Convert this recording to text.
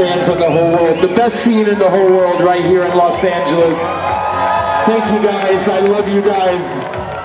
fans in the whole world. The best scene in the whole world right here in Los Angeles. Thank you guys. I love you guys.